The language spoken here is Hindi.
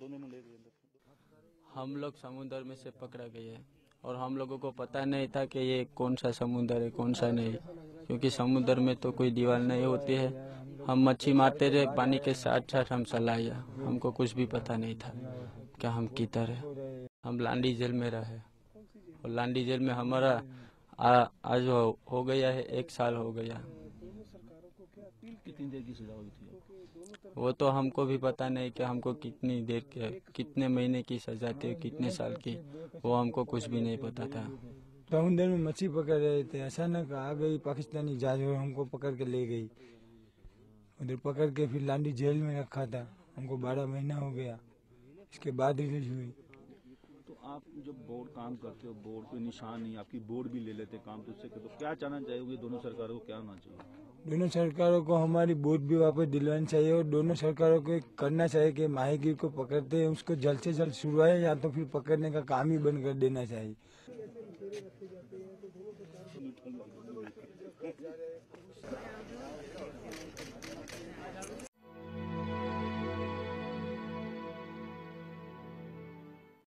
दोनों ले हम लोग समुद्र में से पकड़ा गए और हम लोगों को पता नहीं था कि ये कौन सा समुद्र है कौन सा नहीं। क्योंकि समुद्र में तो कोई दीवार नहीं होती है। हम मच्छी मारते रहे पानी के साथ साथ हम सलाया हमको कुछ भी पता नहीं था क्या हम किधर है। हम लांडी जेल में रहे। और लांडी जेल में हमारा आ, आज हो, हो गया है एक साल हो गया। कितनी देर की सजा हुई थी वो तो हमको भी पता नहीं कि हमको कितनी देर के कितने महीने की सजा थी कितने साल की वो हमको कुछ भी नहीं पता था। समुद्र में मछली पकड़ रहे थे। अचानक आ गई पाकिस्तानी जहाज़ और हमको पकड़ के ले गई। उधर पकड़ के फिर लांडी जेल में रखा था। हमको बारह महीना हो गया। इसके बाद रिलीज़ हुई। तो आप जब बोर्ड काम करते हो बोर्ड कोई निशान नहीं आपकी बोर्ड भी ले लेते काम तो उससे तो क्या चाहना चाहिए? दोनों सरकारों को क्या होना चाहिए? दोनों सरकारों को हमारी बोट भी वापस दिलवानी चाहिए और दोनों सरकारों को करना चाहिए कि माहीगीर को पकड़ते हैं उसको जल्द से जल्द सुनवाए या तो फिर पकड़ने का काम ही बंद कर देना चाहिए।